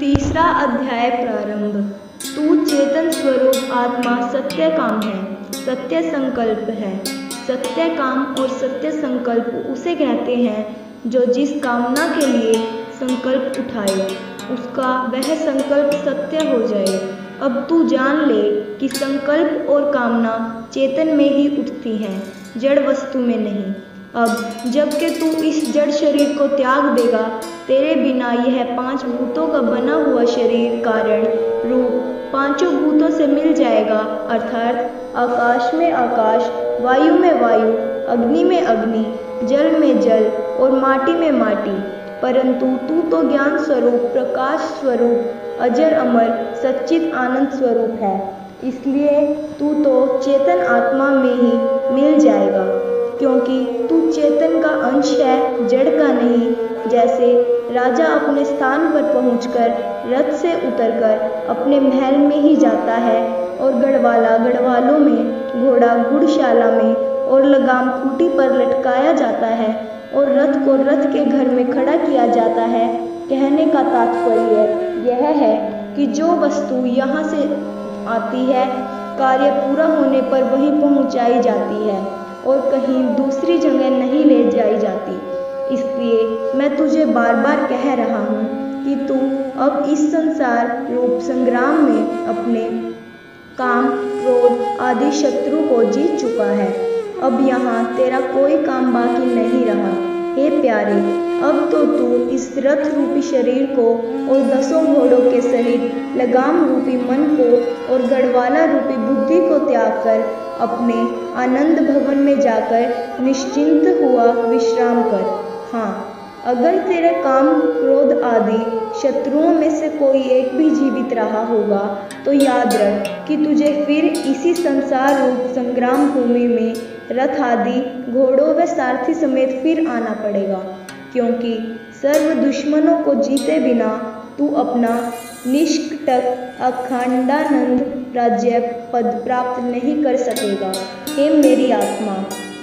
तीसरा अध्याय प्रारंभ। तू चेतन स्वरूप आत्मा सत्य काम है, सत्य संकल्प है। सत्य काम और सत्य संकल्प उसे कहते हैं जो जिस कामना के लिए संकल्प उठाए, उसका वह संकल्प सत्य हो जाए। अब तू जान ले कि संकल्प और कामना चेतन में ही उठती हैं, जड़ वस्तु में नहीं। अब जबकि तू इस जड़ शरीर को त्याग देगा, तेरे बिना यह पाँच भूतों का बना हुआ शरीर कारण रूप पाँचों भूतों से मिल जाएगा, अर्थात आकाश में आकाश, वायु में वायु, अग्नि में अग्नि, जल में जल और माटी में माटी। परंतु तू तो ज्ञान स्वरूप, प्रकाश स्वरूप, अजर अमर, सच्चित आनंद स्वरूप है। इसलिए तू तो चेतन आत्मा में ही मिल जाएगा। क्योंकि तू चेतन का अंश है, जड़ का नहीं। जैसे राजा अपने स्थान पर पहुंचकर रथ से उतरकर अपने महल में ही जाता है और गढ़वाला गढ़वालों में, घोड़ा गुड़शाला में और लगाम खूटी पर लटकाया जाता है और रथ को रथ के घर में खड़ा किया जाता है, कहने का तात्पर्य यह है कि जो वस्तु यहाँ से आती है, कार्य पूरा होने पर वहीं पहुँचाई जाती है। और कहीं दूसरी जगह नहीं ले जाई जाती। इसलिए मैं तुझे बार बार कह रहा हूँ कि तू अब इस संसार, रूप संग्राम में अपने काम, क्रोध आदि शत्रु को जीत चुका है। अब यहाँ तेरा कोई काम बाकी नहीं रहा। हे प्यारे अब तो तू इस रथ रूपी शरीर को और दसों घोड़ों के सहित लगाम रूपी मन को और गढ़वाला रूपी बुद्धि को त्याग कर अपने आनंद भवन में जाकर निश्चिंत हुआ विश्राम कर। हाँ अगर तेरे काम, क्रोध आदि शत्रुओं में से कोई एक भी जीवित रहा होगा तो याद रख कि तुझे फिर इसी संसार रूप संग्राम भूमि में रथ आदि घोड़ों व सारथी समेत फिर आना पड़ेगा। क्योंकि सर्व दुश्मनों को जीते बिना तू अपना निष्कटक अखंडानंद राज्य पद प्राप्त नहीं कर सकेगा। हे मेरी आत्मा,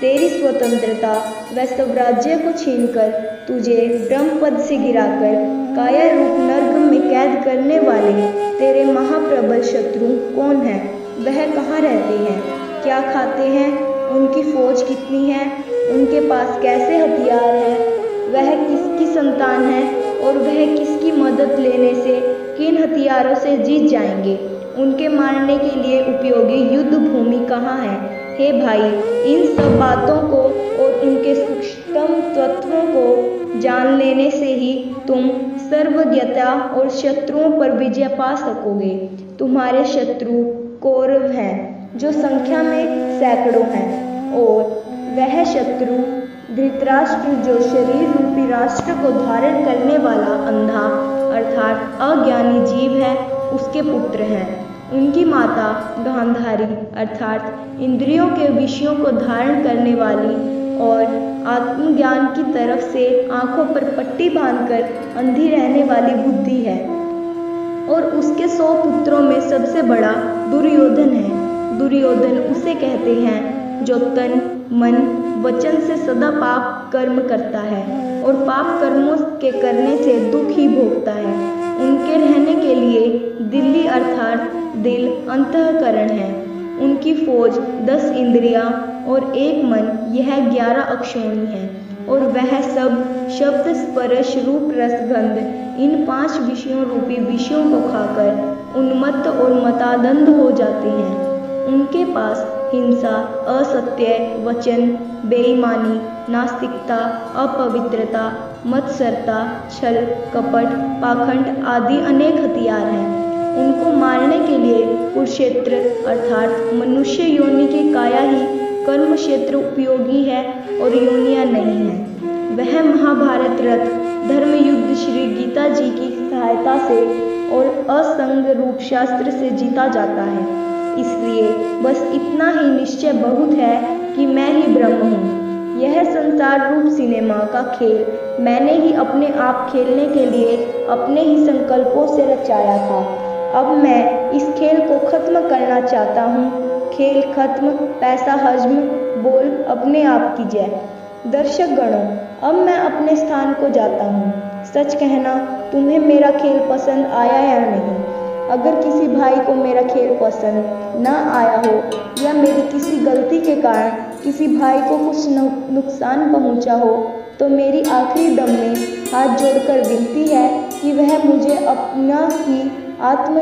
तेरी स्वतंत्रता व स्वराज्य को छीनकर तुझे ब्रह्म पद से गिराकर काया रूप नर्ग में कैद करने वाले तेरे महाप्रबल शत्रु कौन है? वह कहाँ रहते हैं? क्या खाते हैं? उनकी फौज कितनी है? उनके पास कैसे हथियार हैं? वह किसकी संतान है और वह किसकी मदद लेने से, किन हथियारों से जीत जाएँगे? उनके मारने के लिए उपयोगी युद्ध भूमि कहाँ है? हे भाई, इन सब बातों को और उनके सूक्ष्म तत्वों को जान लेने से ही तुम सर्वज्ञता और शत्रुओं पर विजय पा सकोगे। तुम्हारे शत्रु कौरव हैं, जो संख्या में सैकड़ों हैं, और वह शत्रु धृतराष्ट्र जो शरीर रूपी राष्ट्र को धारण करने वाला अंधा, अर्थात अज्ञानी जीव है, उसके पुत्र हैं। उनकी माता गांधारी, अर्थात इंद्रियों के विषयों को धारण करने वाली और आत्मज्ञान की तरफ़ से आँखों पर पट्टी बांधकर अंधी रहने वाली बुद्धि है। और उसके सौ पुत्रों में सबसे बड़ा दुर्योधन है। दुर्योधन उसे कहते हैं जो तन, मन वचन से सदा पाप कर्म करता है और पाप कर्मों के करने से दुख ही भोगता है। उनके रहने के लिए दिल्ली अर्थात दिल अंतकरण है। उनकी फौज दस इंद्रियाँ और एक मन, यह ग्यारह अक्षोणी है। और वह सब शब्द स्पर्श रूप रसगंध इन पाँच विषयों रूपी विषयों को खाकर उन्मत्त और मतादंध हो जाते हैं। उनके पास हिंसा असत्य, वचन, बेईमानी, नास्तिकता, अपवित्रता, मत्सरता, छल, कपट, पाखंड आदि अनेक हथियार हैं। उनको मारने के लिए कुरुक्षेत्र अर्थात मनुष्य योनि की काया ही कर्म क्षेत्र उपयोगी है और योनिया नहीं है। वह महाभारत रथ धर्म युद्ध श्री गीता जी की सहायता से और असंग रूप शास्त्र से जीता जाता है। इसलिए बस इतना ही निश्चय बहुत है कि मैं ही ब्रह्म हूँ। यह संसार रूप सिनेमा का खेल मैंने ही अपने आप खेलने के लिए अपने ही संकल्पों से रचाया था। अब मैं इस खेल को खत्म करना चाहता हूँ। खेल खत्म, पैसा हजम, बोल अपने आप की जय। दर्शक गणों अब मैं अपने स्थान को जाता हूँ। सच कहना, तुम्हें मेरा खेल पसंद आया या नहीं? अगर किसी भाई को मेरा खेल पसंद न आया हो या मेरी किसी गलती के कारण किसी भाई को कुछ नुकसान पहुँचा हो तो मेरी आखिरी दम में हाथ जोड़कर विनती है कि वह मुझे अपना ही आत्म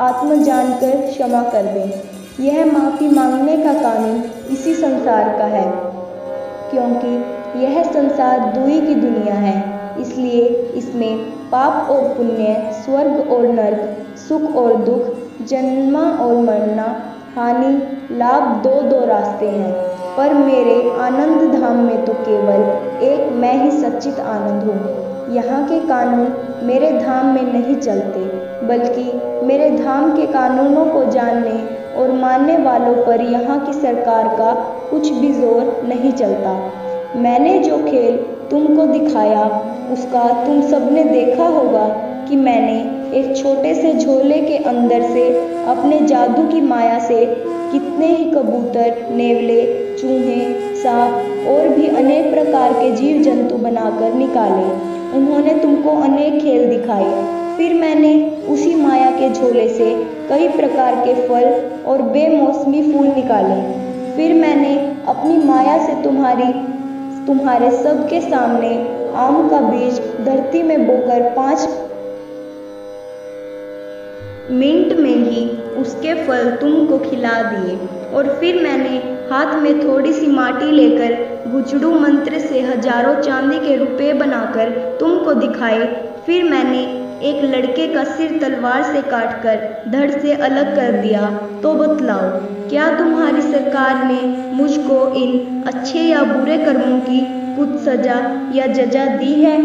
आत्म जानकर क्षमा कर दें। यह माफ़ी मांगने का कानून इसी संसार का है, क्योंकि यह संसार दुई की दुनिया है। इसलिए इसमें पाप और पुण्य, स्वर्ग और नर्क, सुख और दुख, जन्मा और मरना, हानि, लाभ दो दो रास्ते हैं। पर मेरे आनंद धाम में तो केवल एक मैं ही सच्चित आनंद हूँ। यहाँ के कानून मेरे धाम में नहीं चलते, बल्कि मेरे धाम के कानूनों को जानने और मानने वालों पर यहाँ की सरकार का कुछ भी ज़ोर नहीं चलता। मैंने जो खेल तुमको दिखाया, उसका तुम सबने देखा होगा कि मैंने एक छोटे से झोले के अंदर से अपने जादू की माया से कितने ही कबूतर, नेवले, चूहे, सांप और भी अनेक प्रकार के जीव जंतु बनाकर निकाले। उन्होंने तुमको अनेक खेल दिखाए। फिर मैंने उसी माया के झोले से कई प्रकार के फल और बेमौसमी फूल निकाले। फिर मैंने अपनी माया से तुम्हारी तुम्हारे सबके सामने आम का बीज धरती में बोकर पाँच मिनट में ही उसके फल तुमको खिला दिए। और फिर मैंने हाथ में थोड़ी सी माटी लेकर गुचड़ू मंत्र से हज़ारों चांदी के रुपए बनाकर तुमको दिखाए। फिर मैंने एक लड़के का सिर तलवार से काटकर धड़ से अलग कर दिया। तो बतलाओ, क्या तुम्हारी सरकार ने मुझको इन अच्छे या बुरे कर्मों की कुछ सजा या जजा दी है,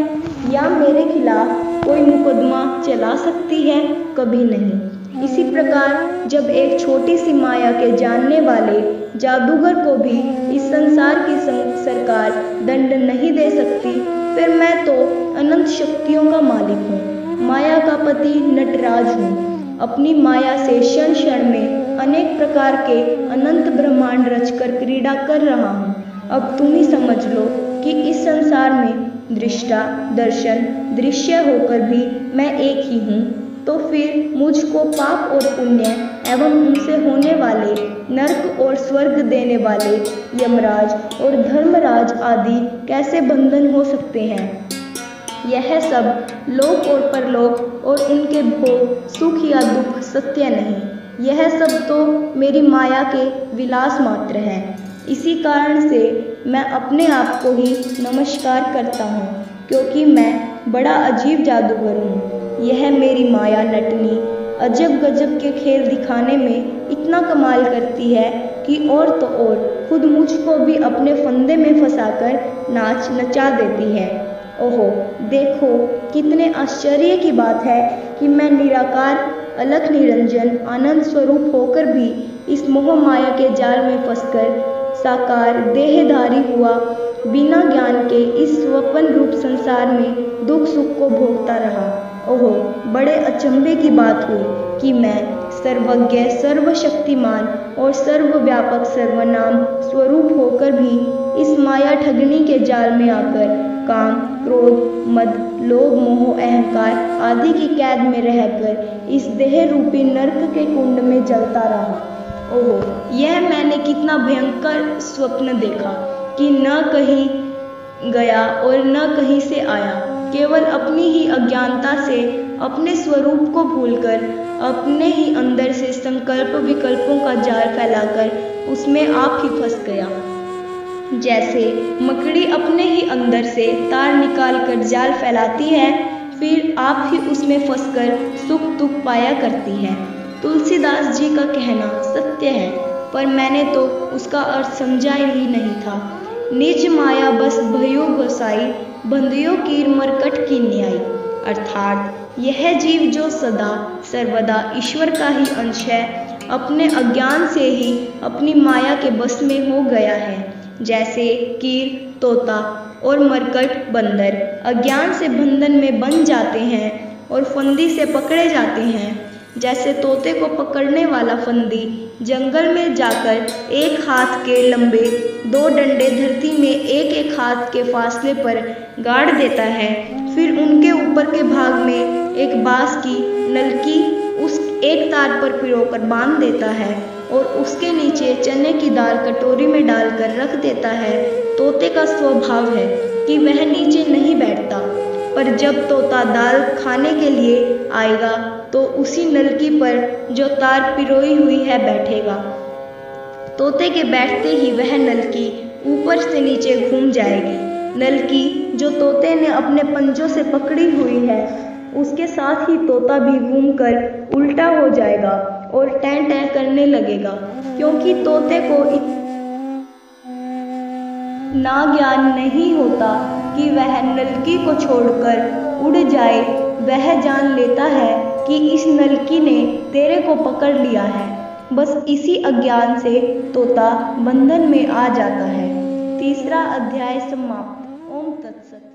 या मेरे खिलाफ कोई मुकदमा चला सकती है? कभी नहीं। इसी प्रकार जब एक छोटी सी माया के जानने वाले जादूगर को भी इस संसार की सरकार दंड नहीं दे सकती, फिर मैं तो अनंत शक्तियों का मालिक हूँ। माया का पति नटराज हूँ। अपनी माया से क्षण क्षण में अनेक प्रकार के अनंत ब्रह्मांड रचकर क्रीड़ा कर रहा हूँ। अब तुम ही समझ लो कि इस संसार में दृष्टा, दर्शन, दृश्य होकर भी मैं एक ही हूँ। तो फिर मुझको पाप और पुण्य एवं उनसे होने वाले, नरक और स्वर्ग देने वाले, यमराज और धर्मराज आदि कैसे बंधन हो सकते हैं? यह सब लोक और परलोक और उनके भोग, सुख या दुख सत्य नहीं। यह सब तो मेरी माया के विलास मात्र हैं। इसी कारण से मैं अपने आप को ही नमस्कार करता हूँ, क्योंकि मैं बड़ा अजीब जादूगर हूँ। यह मेरी माया नटनी अजब गजब के खेल दिखाने में इतना कमाल करती है कि और तो और खुद मुझको भी अपने फंदे में फंसाकर नाच नचा देती है। ओहो, देखो, कितने आश्चर्य की बात है कि मैं निराकार अलख निरंजन, आनंद स्वरूप होकर भी इस मोह माया के जाल में फंसकर साकार देहधारी हुआ। बिना ज्ञान के इस स्वपन रूप संसार में दुख सुख को भोगता रहा। ओहो, बड़े अचंभे की बात हुई कि मैं सर्वज्ञ, सर्वशक्तिमान और सर्वव्यापक, सर्वनाम स्वरूप होकर भी इस माया ठगनी के जाल में आकर काम, क्रोध, मद, लोभ, मोह, अहंकार आदि की कैद में रहकर इस देह रूपी नरक के कुंड में जलता रहा। ओहो, यह मैंने कितना भयंकर स्वप्न देखा कि न कहीं गया और न कहीं से आया। केवल अपनी ही अज्ञानता से, अपने स्वरूप को भूलकर, अपने ही अंदर से संकल्प विकल्पों का जाल फैलाकर उसमें आप ही फंस गया। जैसे मकड़ी अपने ही अंदर से तार निकाल कर जाल फैलाती है, फिर आप ही उसमें फंसकर सुख दुख पाया करती है। तुलसीदास जी का कहना सत्य है, पर मैंने तो उसका अर्थ समझा ही नहीं था। निज माया बस भयो बसाई, बंदियों की मरकट की न्याय अर्थात यह जीव जो सदा सर्वदा ईश्वर का ही अंश है, अपने अज्ञान से ही अपनी माया के बस में हो गया है। जैसे कीर, तोता और मरकट बंदर। अज्ञान से बंधन में बन जाते हैं और फंदी से पकड़े जाते हैं। जैसे तोते को पकड़ने वाला फंदी, जंगल में जाकर एक हाथ के लंबे, दो डंडे धरती में एक एक हाथ के फासले पर गाड़ देता है। फिर उनके ऊपर के भाग में एक बाँस की नलकी उस एक तार पर पिरोकर बाँध देता है। और उसके नीचे चने की दाल कटोरी में डालकर रख देता है। तोते का स्वभाव है कि वह नीचे नहीं बैठता, पर जब तोता दाल खाने के लिए आएगा तो उसी नलकी पर जो तार पिरोई हुई है बैठेगा। तोते के बैठते ही वह नलकी ऊपर से नीचे घूम जाएगी। नलकी जो तोते ने अपने पंजों से पकड़ी हुई है, उसके साथ ही तोता भी घूमकर उल्टा हो जाएगा। और टैं टैं करने लगेगा, क्योंकि तोते को ना ज्ञान नहीं होता कि वह नलकी को छोड़कर उड़ जाए। वह जान लेता है कि इस नलकी ने तेरे को पकड़ लिया है। बस इसी अज्ञान से तोता बंधन में आ जाता है। तीसरा अध्याय समाप्त। ओम तत्सत।